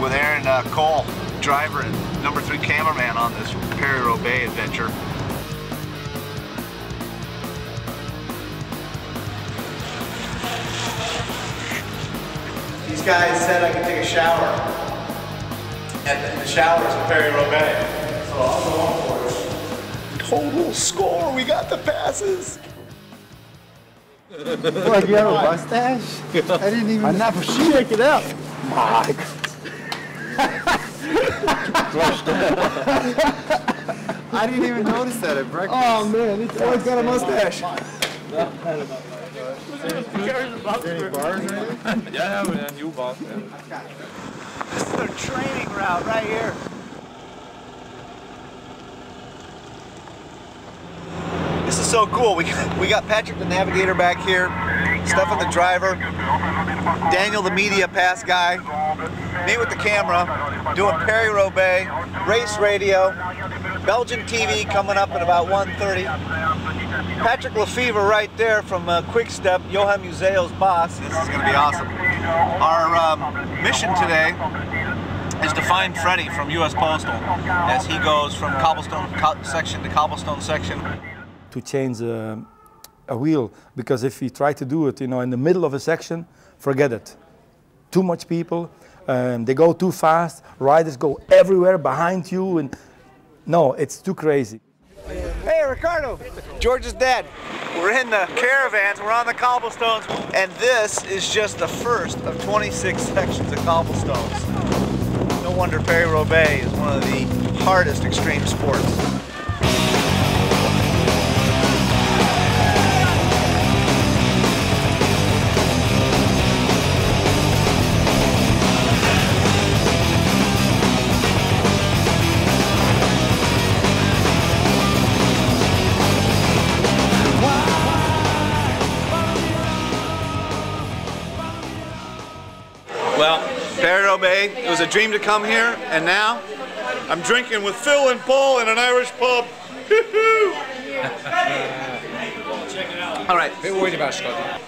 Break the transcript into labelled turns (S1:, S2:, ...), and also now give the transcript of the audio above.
S1: with Aaron uh, Cole, driver and number three cameraman on this Paris-Roubaix adventure. These guys said I could take a shower at the showers in Paris-Roubaix. So I'll go on for it. Total score, we got the passes.
S2: What, you have a mustache? I didn't even.
S3: I never shake it up.
S2: My I didn't even notice that at breakfast.
S3: Oh man, it's always got a mustache.
S2: Any bars or anything?
S4: Ja, ja, ja, new boss.
S1: This is their training route right here. This is so cool. We we got Patrick the navigator back here, Stefan the driver, Daniel the media pass guy, me with the camera, doing Paris-Roubaix, race radio, Belgian TV coming up at about 1.30. Patrick Lefevere right there from uh, Quick Step, Johan Museeuw's boss. This is going to be awesome. Our um, mission today is to find Freddie from U.S. Postal as he goes from cobblestone co section to cobblestone section.
S3: To change uh, a wheel, because if you try to do it, you know, in the middle of a section, forget it. Too much people, um, they go too fast, riders go everywhere behind you, and no, it's too crazy.
S1: Hey, Ricardo. George's dad. We're in the caravans, we're on the cobblestones, and this is just the first of 26 sections of cobblestones. No wonder Paris-Roubaix is one of the hardest extreme sports. Well, Paris-Roubaix, it was a dream to come here, and now I'm drinking with Phil and Paul in an Irish pub. All right.
S4: A bit worried about Scotty.